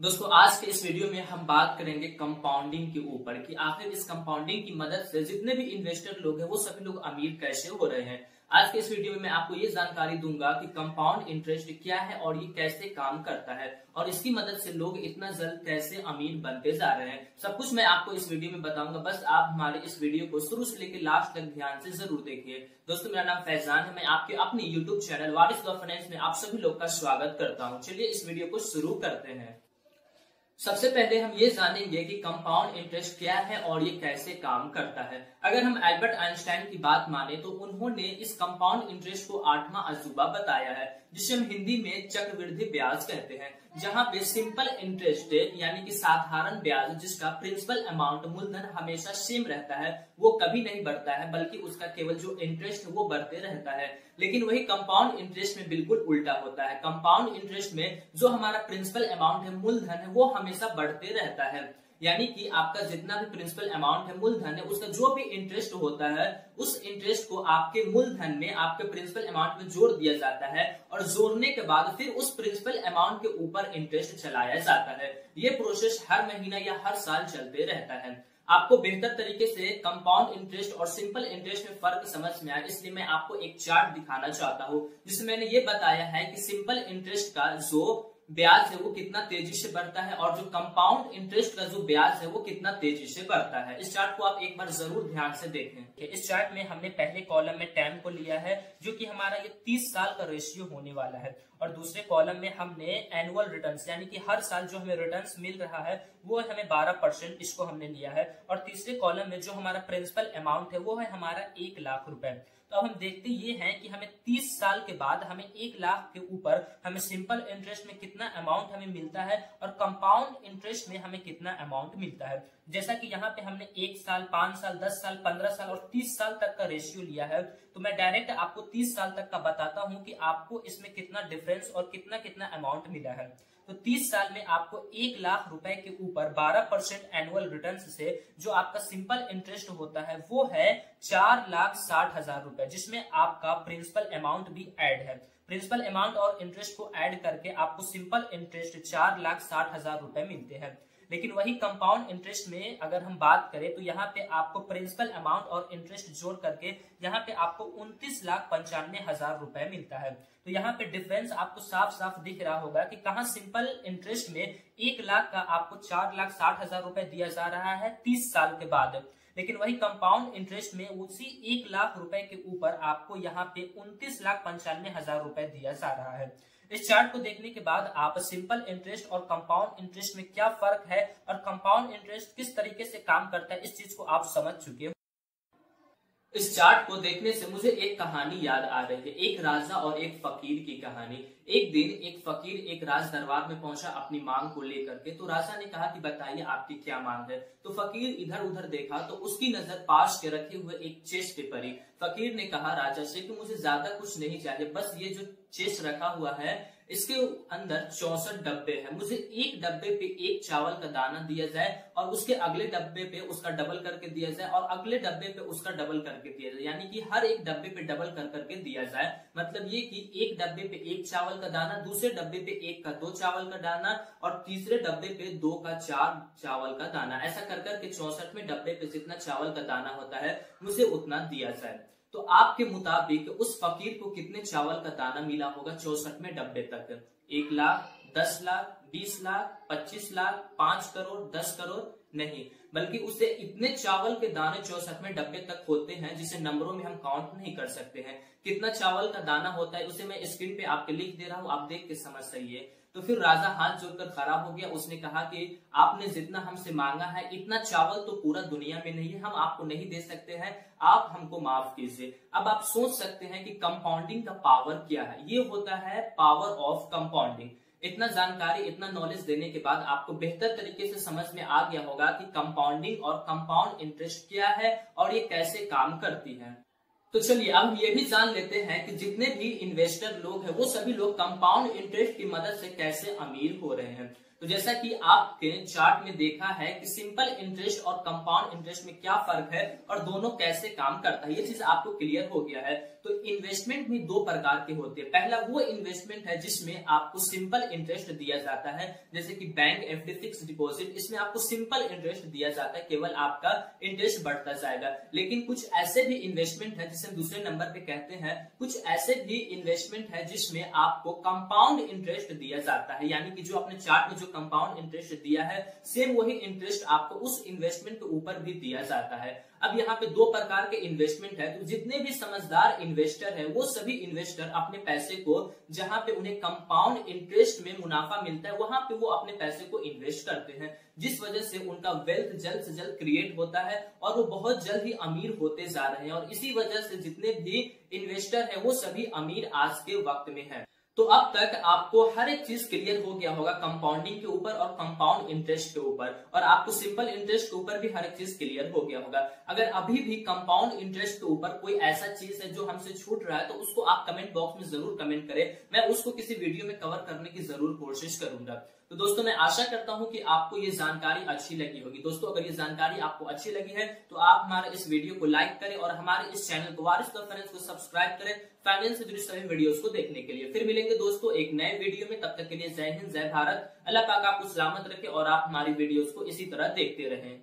दोस्तों, आज के इस वीडियो में हम बात करेंगे कंपाउंडिंग के ऊपर कि आखिर इस कंपाउंडिंग की मदद से जितने भी इन्वेस्टर लोग हैं, वो सभी लोग अमीर कैसे हो रहे हैं। आज के इस वीडियो में मैं आपको ये जानकारी दूँगा कि कंपाउंड इंटरेस्ट क्या है और ये कैसे काम करता है और इसकी मदद से लोग इतना जल्द कैसे अमीर बनते जा रहे हैं। सब कुछ मैं आपको इस वीडियो में बताऊँगा। बस आप हमारे इस वीडियो को शुरू से लेकर लास्ट तक ध्यान से ज़रूर देखिए। दोस्तों, मेरा नाम फैजान है। मैं आपके अपने यूट्यूब चैनल वारिस फाइनेंस में आप सभी लोग का स्वागत करता हूँ। चलिए इस वीडियो को शुरू करते हैं। सबसे पहले हम ये जानेंगे कि कंपाउंड इंटरेस्ट क्या है और ये कैसे काम करता है। अगर हम एल्बर्ट आइंस्टाइन की बात माने तो उन्होंने इस कंपाउंड इंटरेस्ट को आठवां अजूबा बताया है, जिसे हम हिंदी में चक्रवृद्धि ब्याज कहते हैं, जहाँ पे सिंपल इंटरेस्ट यानी कि साधारण ब्याज जिसका प्रिंसिपल अमाउंट मूलधन हमेशा सेम रहता है, वो कभी नहीं बढ़ता है, बल्कि उसका केवल जो इंटरेस्ट है वो बढ़ते रहता है। लेकिन वही कंपाउंड इंटरेस्ट में बिल्कुल उल्टा होता है। कंपाउंड इंटरेस्ट में जो हमारा प्रिंसिपल अमाउंट है, मूलधन है, वो हमेशा बढ़ते रहता है। यानी कि आपका जितना भी प्रिंसिपल अमाउंट है मूलधन है, उसका जो भी इंटरेस्ट होता है, उस इंटरेस्ट को आपके मूलधन में, आपके प्रिंसिपल अमाउंट में जोड़ दिया जाता है और जोड़ने के बाद फिर उस प्रिंसिपल अमाउंट के ऊपर इंटरेस्ट चलाया जाता है। ये प्रोसेस हर महीना या हर साल चलते रहता है। आपको बेहतर तरीके से कंपाउंड इंटरेस्ट और सिंपल इंटरेस्ट में फ़र्क समझ में आया इसलिए मैं आपको एक चार्ट दिखाना चाहता हूँ, जिसमें मैंने ये बताया है कि सिंपल इंटरेस्ट का जो ब्याज है वो कितना तेज़ी से बढ़ता है और जो कंपाउंड इंटरेस्ट का जो ब्याज है वो कितना तेज़ी से बढ़ता है। इस चार्ट को आप एक बार ज़रूर ध्यान से देखें। इस चार्ट में हमने पहले कॉलम में टाइम को लिया है, जो कि हमारा ये तीस साल का रेशियो होने वाला है। और दूसरे कॉलम में हमने एनुअल रिटर्न यानी कि हर साल जो हमें रिटर्न मिल रहा है, वो है हमें बारह परसेंट इसको हमने लिया है। और तीसरे कॉलम में जो हमारा प्रिंसिपल अमाउंट है, वो है हमारा एक लाख रुपए। तो अब हम देखते ये हैं कि हमें 30 साल के बाद हमें एक लाख के ऊपर हमें सिंपल इंटरेस्ट में कितना अमाउंट हमें मिलता है और कंपाउंड इंटरेस्ट में हमें कितना अमाउंट मिलता है। जैसा कि यहाँ पे हमने एक साल, पाँच साल, दस साल, पंद्रह साल और तीस साल तक का रेशियो लिया है। तो मैं डायरेक्ट आपको तीस साल तक का बताता हूँ कि आपको इसमें कितना डिफरेंस और कितना कितना अमाउंट मिला है। तो 30 साल में आपको एक लाख रुपए के ऊपर 12 परसेंट एनुअल रिटर्न से जो आपका सिंपल इंटरेस्ट होता है, वो है चार लाख साठ हज़ार रुपए, जिसमें आपका प्रिंसिपल अमाउंट भी ऐड है। प्रिंसिपल अमाउंट और इंटरेस्ट को ऐड करके आपको सिंपल इंटरेस्ट चार लाख साठ हज़ार रुपए मिलते हैं। लेकिन वही कंपाउंड इंटरेस्ट में अगर हम बात करें तो यहाँ पे आपको प्रिंसिपल अमाउंट और इंटरेस्ट जोड़ करके यहाँ पे आपको उनतीस लाख पंचानवे हज़ार रुपए मिलता है। तो यहाँ पे डिफरेंस आपको साफ़ साफ़ दिख रहा होगा कि कहा सिंपल इंटरेस्ट में एक लाख का आपको चार लाख साठ हज़ार रुपए दिया जा रहा है तीस साल के बाद। लेकिन वही कंपाउंड इंटरेस्ट में उसी एक लाख रुपए के ऊपर आपको यहाँ पे उनतीस लाख पंचानवे हज़ार रुपए दिया जा रहा है। इस चार्ट को देखने के बाद आप सिंपल इंटरेस्ट और कंपाउंड इंटरेस्ट में क्या फ़र्क है और कंपाउंड इंटरेस्ट किस तरीके से काम करता है, इस चीज़ को आप समझ चुके हो। इस चार्ट को देखने से मुझे एक कहानी याद आ रही है। एक राजा और एक फकीर की कहानी। एक दिन एक फकीर एक राज दरबार में पहुँचा अपनी मांग को लेकर के। तो राजा ने कहा कि बताइए आपकी क्या मांग है? तो फकीर इधर उधर देखा तो उसकी नज़र पास के रखे हुए एक चेस्ट पे पड़ी। फकीर ने कहा राजा से कि मुझे ज़्यादा कुछ नहीं चाहिए, बस ये जो चेस्ट रखा हुआ है इसके अंदर चौसठ डब्बे हैं। मुझे एक डब्बे पे एक चावल का दाना दिया जाए और उसके अगले डब्बे पे उसका डबल करके दिया जाए और अगले डब्बे पे उसका डबल करके दिया जाए। यानी कि हर एक डब्बे पे डबल कर करके दिया जाए। मतलब ये कि एक डब्बे पे एक चावल का दाना, दूसरे डब्बे पे एक का दो चावल का दाना और तीसरे डब्बे पे दो का चार चावल का दाना। ऐसा कर करके चौसठ में डब्बे पे जितना चावल का दाना होता है, मुझे उतना दिया जाए। तो आपके मुताबिक उस फकीर को कितने चावल का दाना मिला होगा चौसठ में डब्बे तक? एक लाख, दस लाख, बीस लाख, पच्चीस लाख, पाँच करोड़, दस करोड़? नहीं। बल्कि उसे इतने चावल के दाने चौसठ में डब्बे तक होते हैं जिसे नंबरों में हम काउंट नहीं कर सकते हैं। कितना चावल का दाना होता है उसे मैं स्क्रीन पे आपके लिख दे रहा हूँ। आप देख के समझ सही तो फिर राजा हाथ जोड़कर खड़ा हो गया। उसने कहा कि आपने जितना हमसे मांगा है, इतना चावल तो पूरा दुनिया में नहीं है, हम आपको नहीं दे सकते हैं, आप हमको माफ़ कीजिए। अब आप सोच सकते हैं कि कंपाउंडिंग का पावर क्या है? ये होता है पावर ऑफ़ कंपाउंडिंग इतना जानकारी, इतना नॉलेज देने के बाद आपको बेहतर तरीके से समझ में आ गया होगा कि कंपाउंडिंग और कंपाउंड इंटरेस्ट क्या है और ये कैसे काम करती है। तो चलिए, अब ये भी जान लेते हैं कि जितने भी इन्वेस्टर लोग हैं, वो सभी लोग कंपाउंड इंटरेस्ट की मदद से कैसे अमीर हो रहे हैं। तो जैसा कि आपके चार्ट में देखा है कि सिंपल इंटरेस्ट और कंपाउंड इंटरेस्ट में क्या फ़र्क है और दोनों कैसे काम करता है, ये चीज़ आपको क्लियर हो गया है। तो इन्वेस्टमेंट भी दो प्रकार के होते हैं। पहला वो इन्वेस्टमेंट है जिसमें आपको सिंपल इंटरेस्ट दिया जाता है, जैसे कि बैंक एफ़ फिक्स डिपोजिट इसमें आपको सिंपल इंटरेस्ट दिया जाता है, केवल आपका इंटरेस्ट बढ़ता जाएगा। लेकिन कुछ ऐसे भी इन्वेस्टमेंट है जिसे दूसरे नंबर पे कहते हैं, कुछ ऐसे भी इन्वेस्टमेंट है जिसमें आपको कंपाउंड इंटरेस्ट दिया जाता है। यानी कि जो अपने चार्ट में जो कंपाउंड इंटरेस्ट दिया है सेम वही इंटरेस्ट आपको उस इन्वेस्टमेंट के ऊपर भी दिया जाता है। अब यहाँ पे दो प्रकार के इन्वेस्टमेंट है तो जितने भी समझदार इन्वेस्टर है, वो सभी इन्वेस्टर अपने पैसे को जहाँ पे उन्हें कंपाउंड इंटरेस्ट में मुनाफा मिलता है, वहाँ पे वो अपने पैसे को इन्वेस्ट करते हैं। जिस वजह से उनका वेल्थ जल्द से जल्द क्रिएट होता है और वो बहुत जल्द ही अमीर होते जा रहे हैं। और इसी वजह से जितने भी इन्वेस्टर है, वो सभी अमीर आज के वक्त में है। तो अब तक आपको हर एक चीज़ क्लियर हो गया होगा कंपाउंडिंग के ऊपर और कंपाउंड इंटरेस्ट के ऊपर। और आपको सिंपल इंटरेस्ट के ऊपर भी हर एक चीज़ क्लियर हो गया होगा। अगर अभी भी कंपाउंड इंटरेस्ट के ऊपर कोई ऐसा चीज़ है जो हमसे छूट रहा है तो उसको आप कमेंट बॉक्स में ज़रूर कमेंट करें। मैं उसको किसी वीडियो में कवर करने की ज़रूर कोशिश करूँगा। तो दोस्तों, मैं आशा करता हूँ कि आपको ये जानकारी अच्छी लगी होगी। दोस्तों, अगर ये जानकारी आपको अच्छी लगी है तो आप हमारे इस वीडियो को लाइक करें और हमारे इस चैनल को वारिस को सब्सक्राइब करें फाइनेंस से जुड़ी सभी वीडियोस को देखने के लिए। फिर मिलेंगे दोस्तों एक नए वीडियो में। तब तक के लिए जय हिंद, जय भारत। अल्लाह पाक आपको सलामत रखे और आप हमारी वीडियोस को इसी तरह देखते रहें।